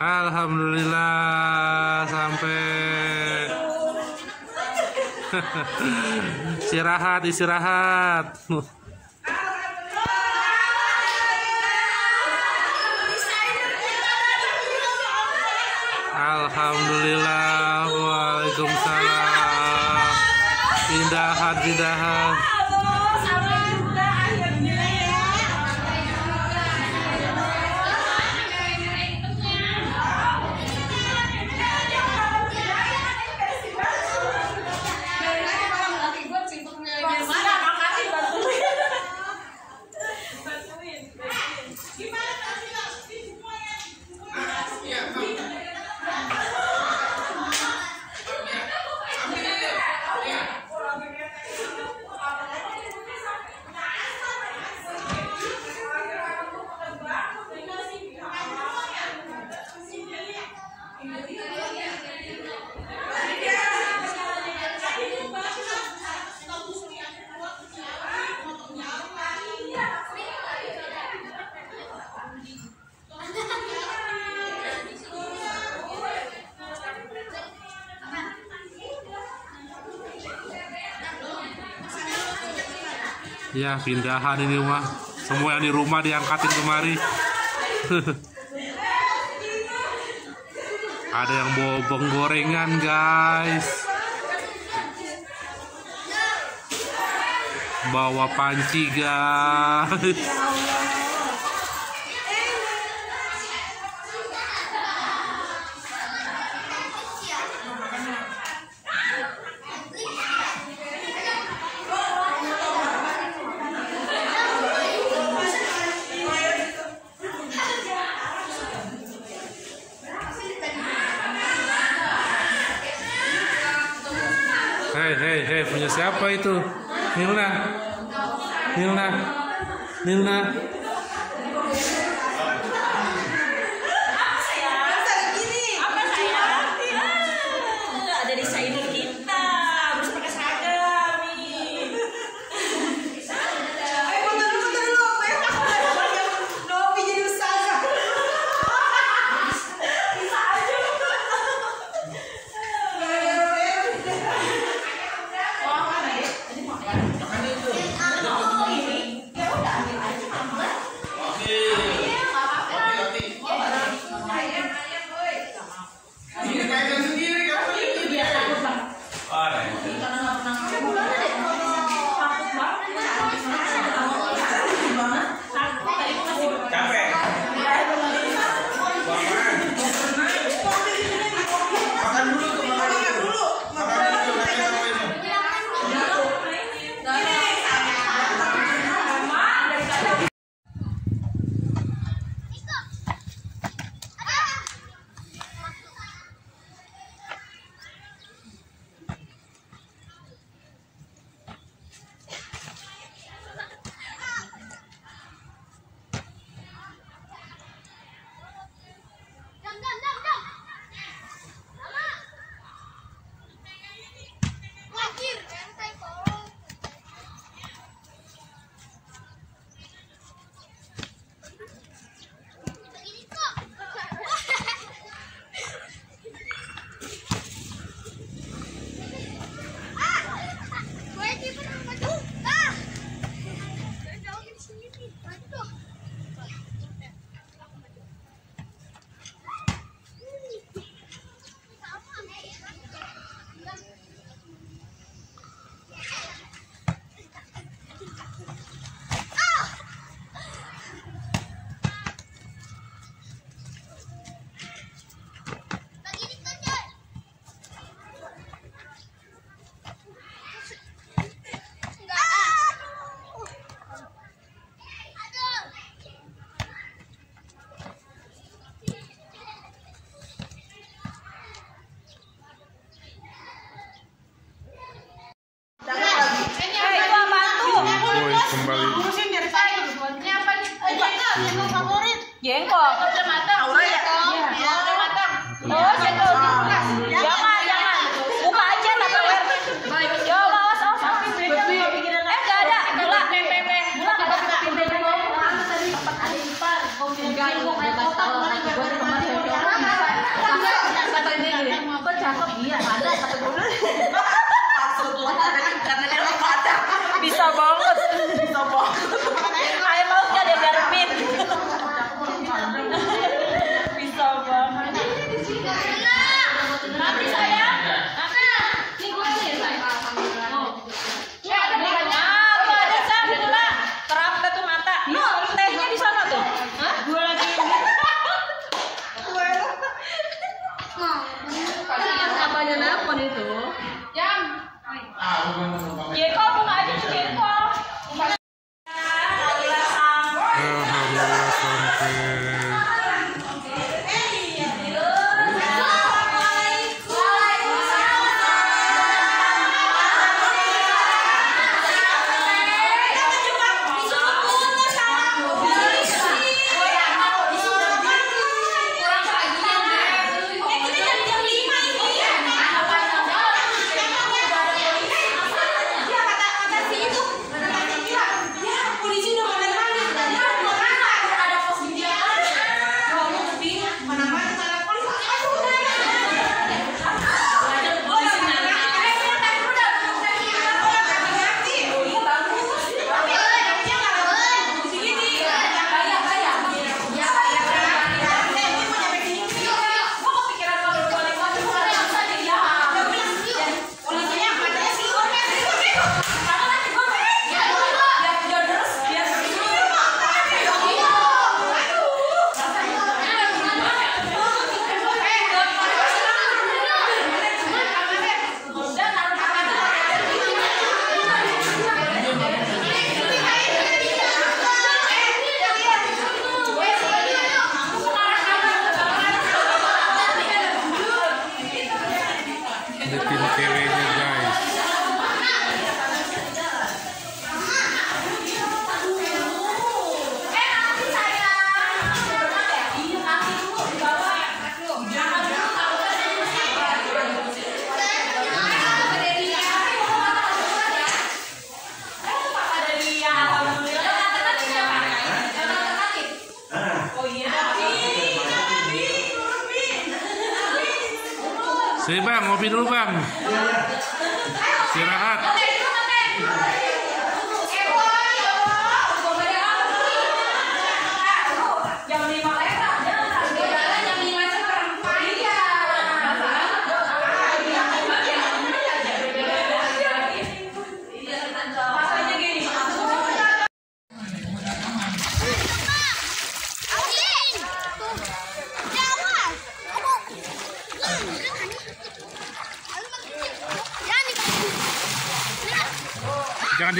Alhamdulillah sampai. Istirahat istirahat. Alhamdulillah Waalaikumsalam. Pindahan pindahan. ya pindahan ini mah semua yang di rumah diangkatin kemari. Ada yang bobong gorengan guys. Bawa panci guys. hei, hei, punya siapa itu? Milna, Milna, Milna.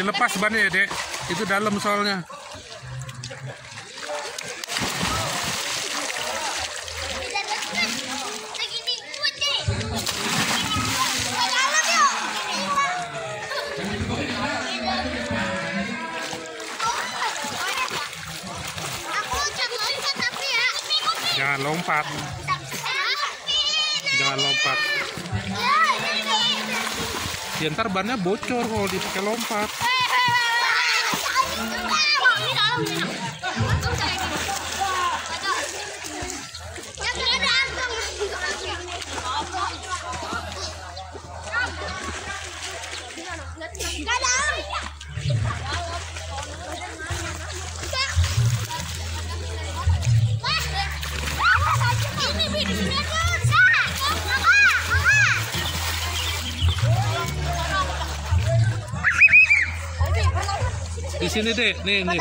dilepas ban ya, Dek. Itu dalam soalnya. Jangan lompat. Jangan lompat. Ya, ya ntar bannya bocor kalau dipakai lompat. di sini deh nih nih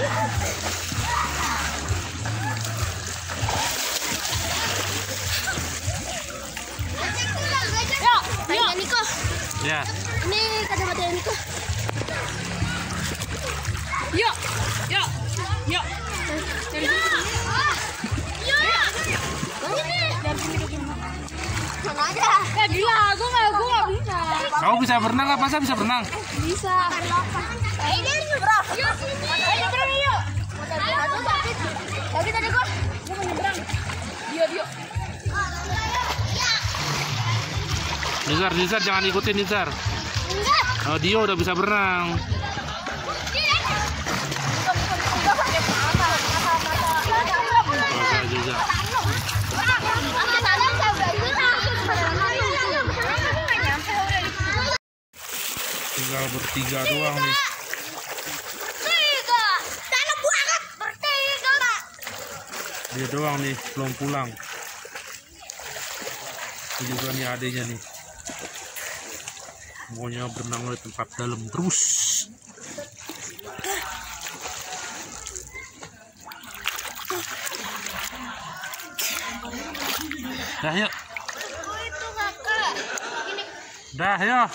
Yuk, Niko. Ya. Ini kacamata Niko. Yuk, yuk, yuk. Dari sini. Ini. Dari sini ke sini. Sana aja. Ya gila, nggak, nggak bisa. Kamu bisa berenang apa saya bisa berenang? Bisa. Sakit tadi gua. Dia, dia. Nizar, Nizar jangan ikutin Nizar. Enggak. Oh, dia udah bisa berenang. Tinggal bertiga doang nih. Dia doang nih belum pulang. Ini juga nih adanya nih. Maunya berenang di tempat dalam terus. Dah yuk, dah yuk.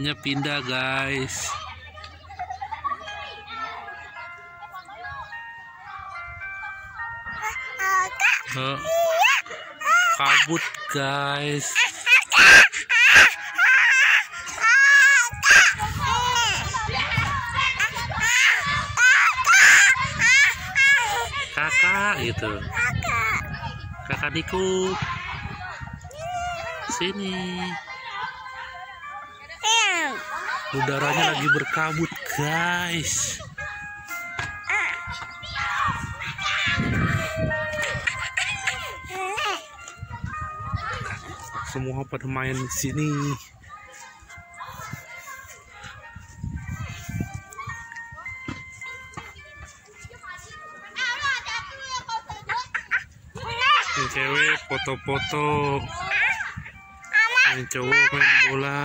Semuanya pindah guys. Oh, kabut guys. kakak gitu kakak kakak sini udaranya lagi berkabut guys. Semua pada main di sini. Cewek foto-foto. Yang cowok main bola.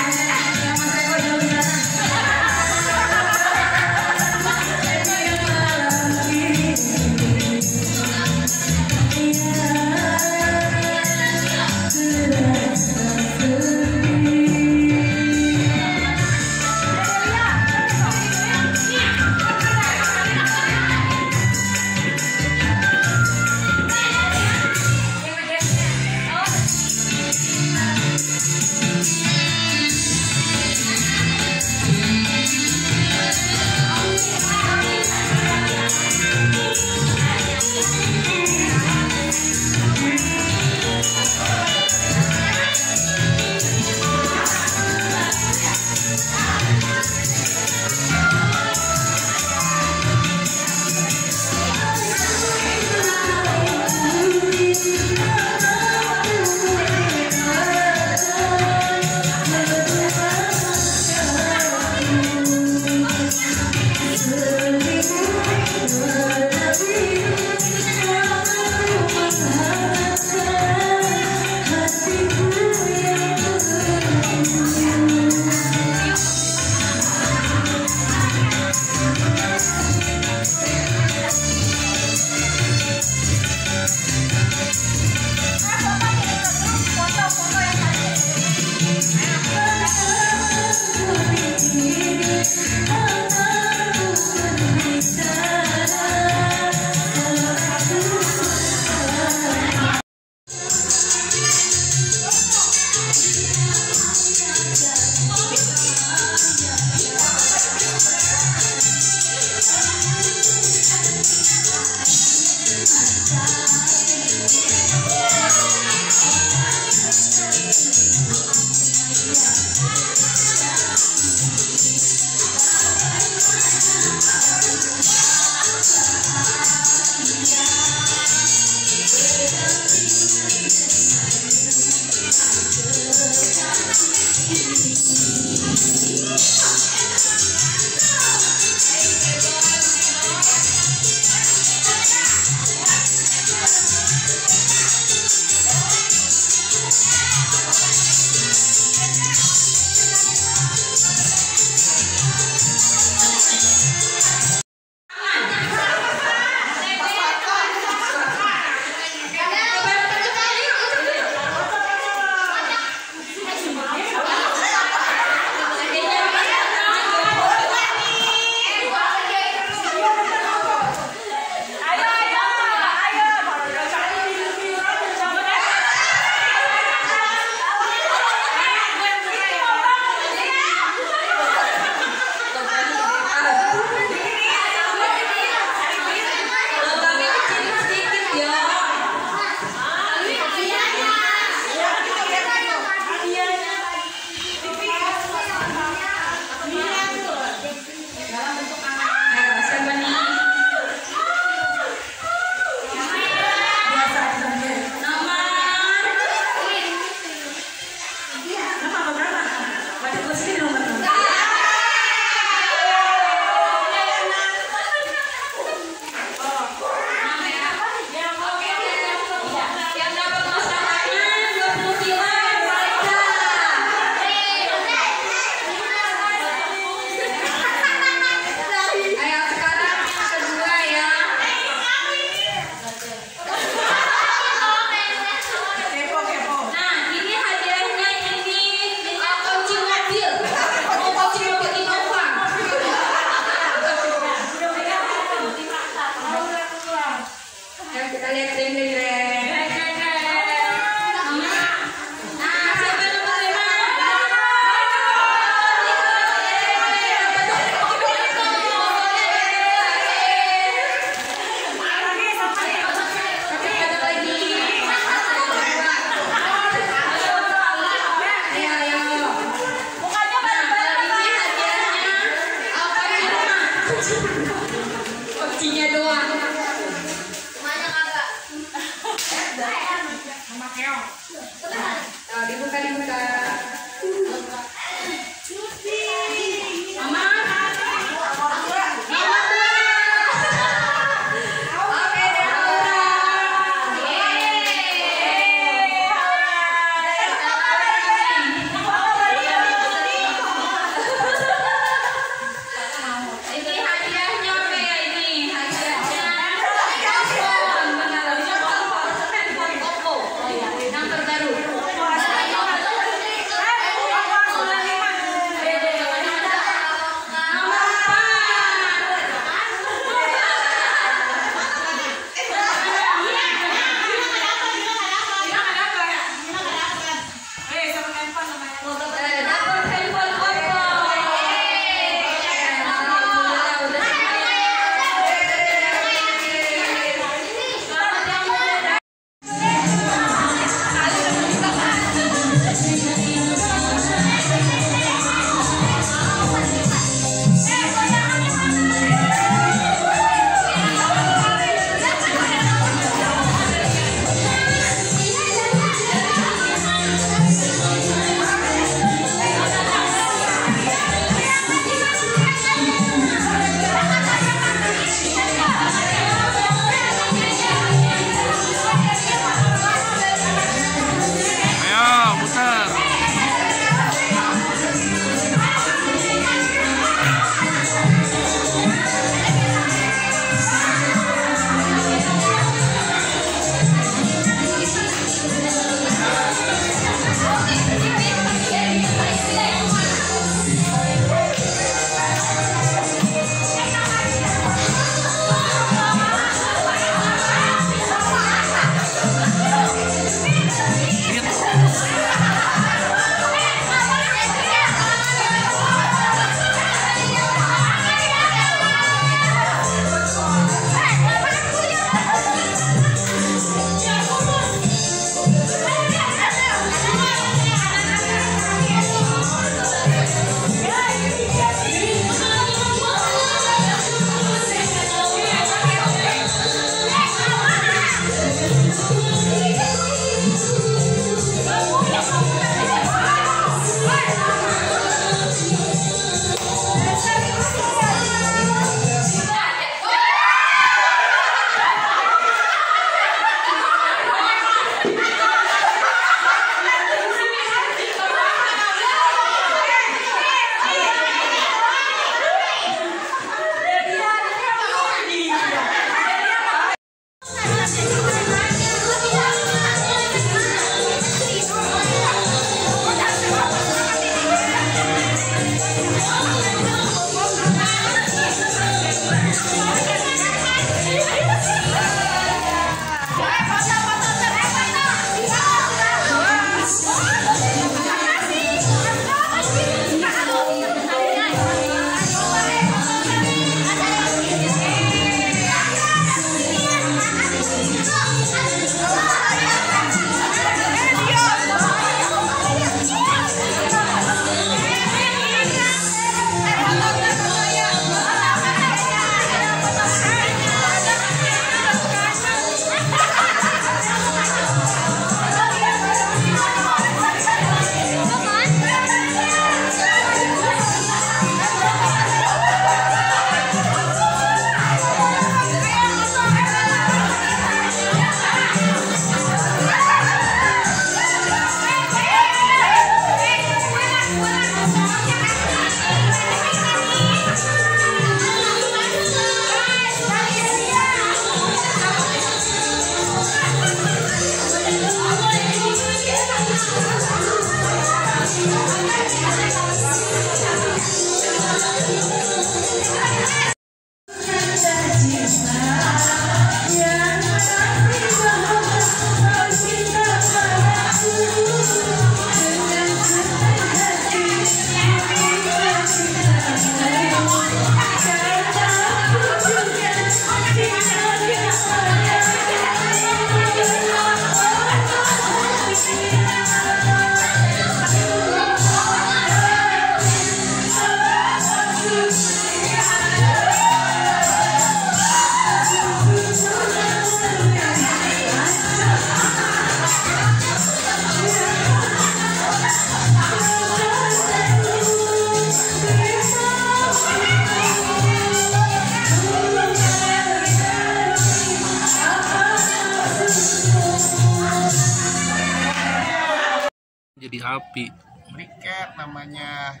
sapi briket namanya.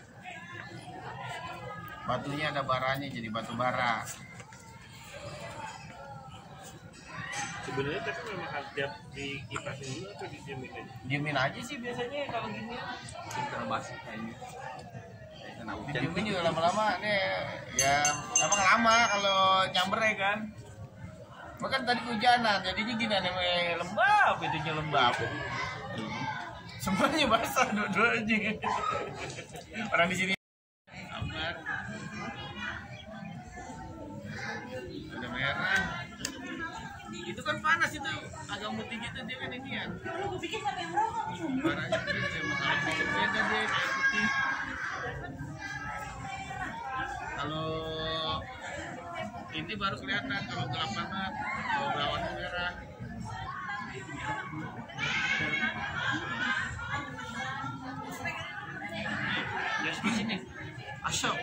Batunya ada baranya jadi batu bara. Sebenarnya tapi memang tiap di kipasin dulu atau dijamin aja? Diemin aja sih biasanya kalau gini. Pinter basi kayaknya. Didiemin juga lama-lama nih. Ya emang lama kalau nyamber ya kan? Bahkan tadi hujanan jadinya gini nih lembab itu lembab. Iya semuanya basah dua-duanya. Orang di sini. Aman ada merah. Itu kan panas itu. Agak mutih gitu dia kan ini ya. Kan kalau ini baru kelihatan kalau gelap banget. Kalau merah. Yaşmışsınız. Aşağı.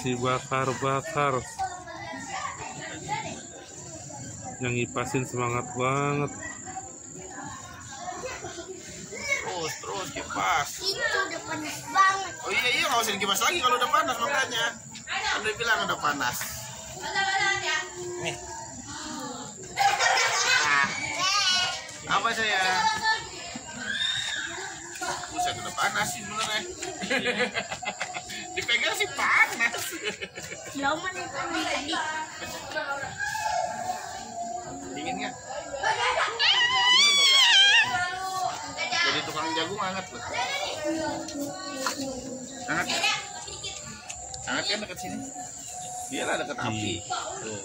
masih bakar-bakar. Yang ngipasin semangat banget. nggak usah dikipas lagi kalau udah panas makanya. Udah bilang udah panas. Nih. Apa saya? Buset udah panas sih sebenernya dipegang sih panas. Lauman yang tadi dingin gak? jadi tukang jagung hangat loh sangat ya? sangat kan dekat sini? Dia lah dekat api. Iya. Tuh.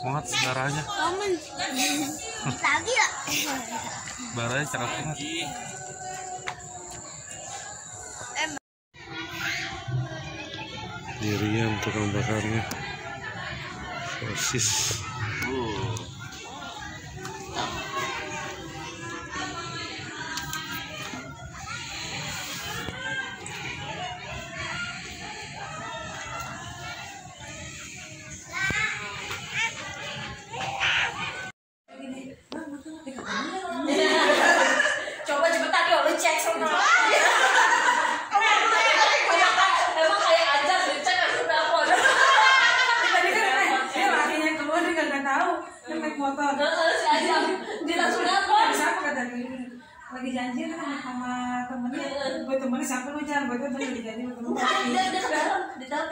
Banget darahnya lagi ya? Darahnya cakep banget. Dirian tukang bakarnya sosis. Uh. siapa kata lagi janji kan sama, sama temennya. Iya. Buat temennya siapa lu jangan buat temennya lagi janji buat temennya. Di dalam di dalam. Di dalam.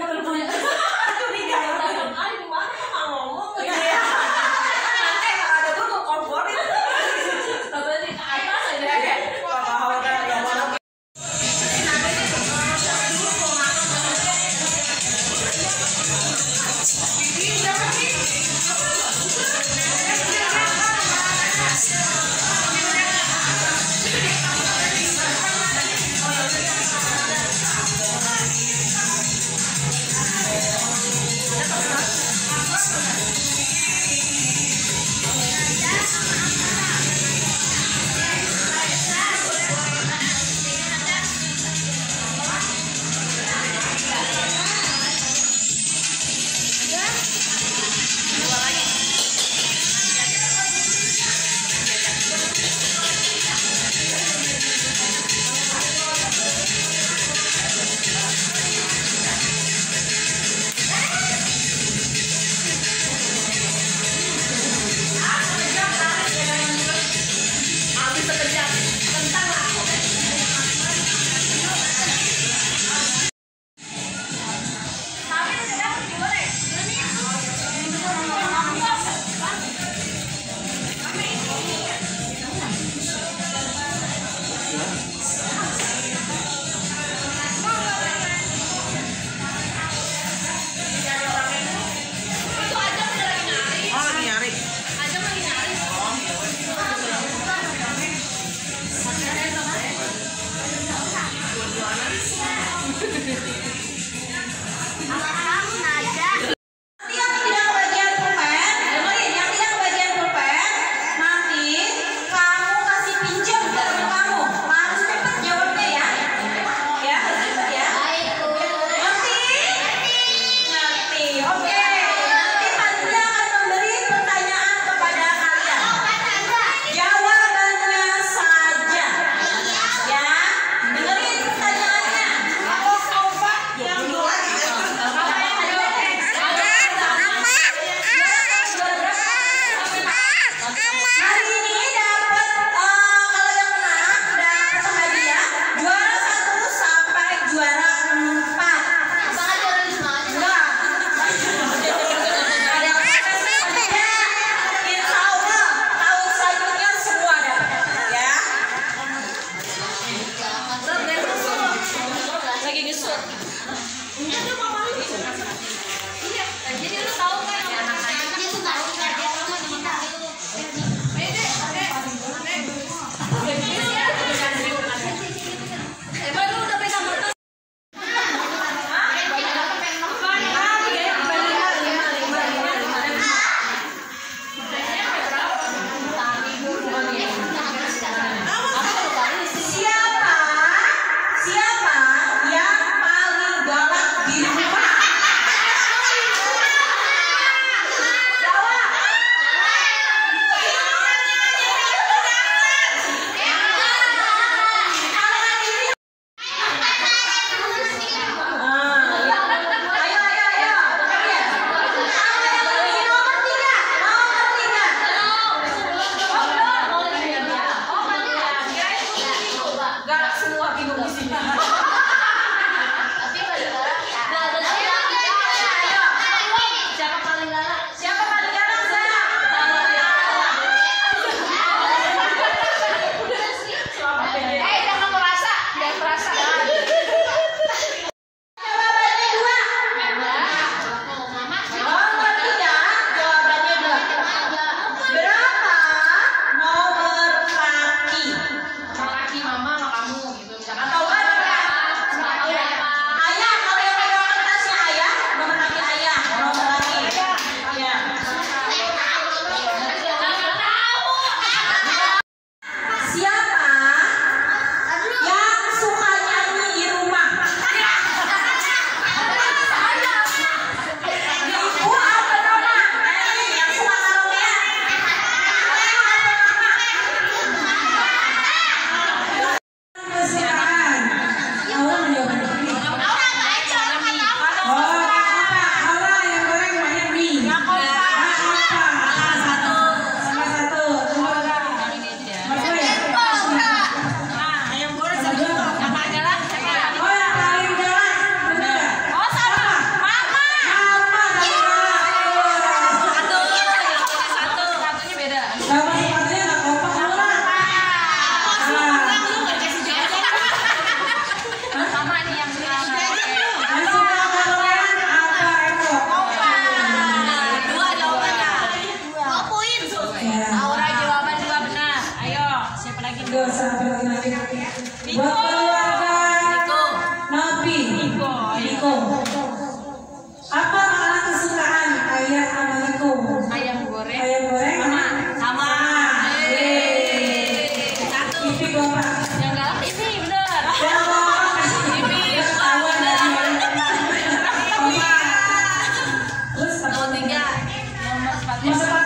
Yes.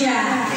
Yeah.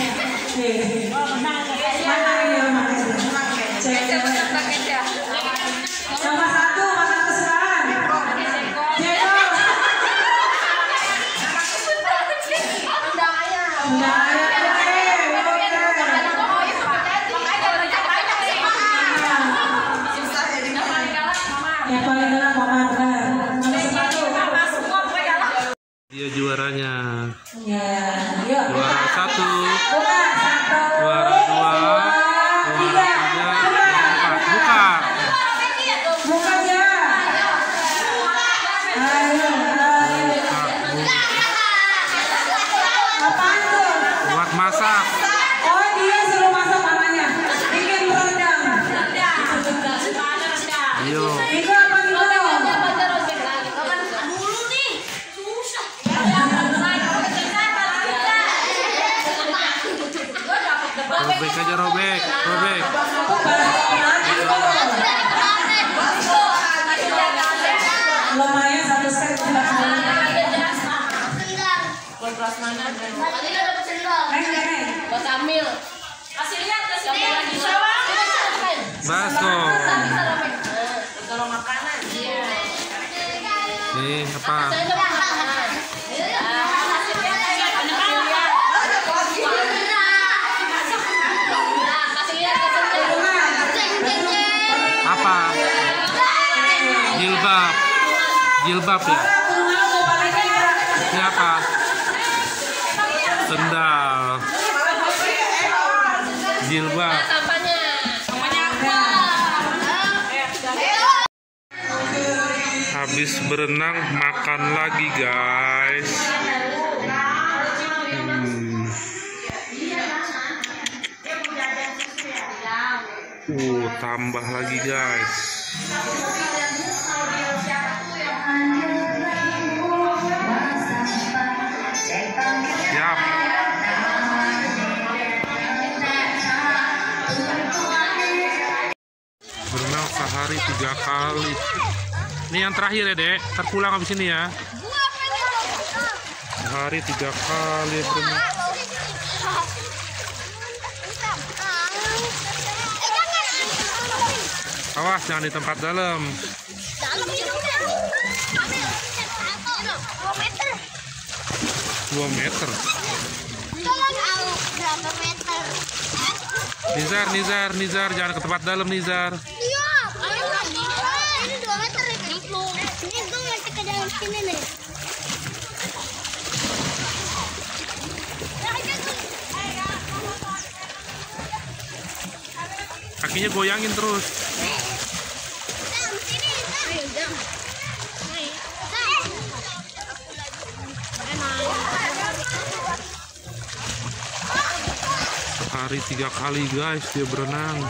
habis berenang makan lagi guys. Hmm. Uh tambah lagi guys. Siap. Berenang sehari tiga kali. Ini yang terakhir ya, Dek. Terpulang habis ini ya. Hari tiga kali berenang. Awas jangan di tempat dalam. Dua meter. Nizar, Nizar, Nizar, jangan ke tempat dalam Nizar. Kakinya goyangin terus. Sehari tiga kali guys dia berenang.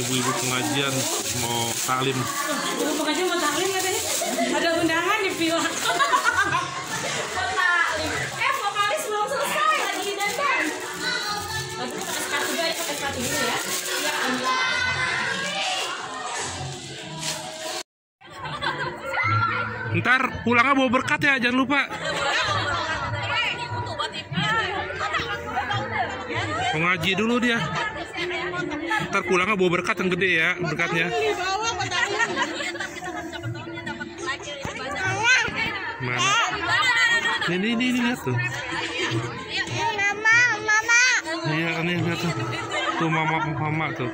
Ibu-ibu pengajian mau taklim. Ibu pengajian mau taklim katanya. Ada undangan di villa. Eh, vokalis belum selesai. Lagi pakai sepatu guys, pakai sepatu dulu ya. Iya. Ntar pulangnya bawa berkat ya, jangan lupa. Pengaji dulu dia. Ntar pulangnya bawa berkat yang gede ya, berkatnya. Mana? Ini, ini, ini, lihat tuh. Mama, mama. Iya, ini lihat tuh. Tuh mama, mama tuh.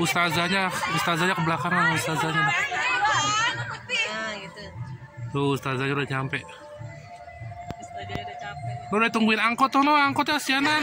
Ustazanya, ustazanya ke belakang lah, ustazanya. Nah, gitu. Tuh, ustazanya udah nyampe. Ustazah udah capek. Lu udah tungguin angkot tuh, no, angkotnya sianan.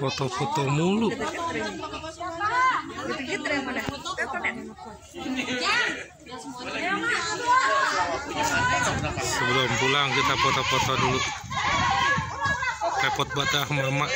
Foto-foto mulu. Sebelum pulang kita foto-foto dulu. Repot batah mama.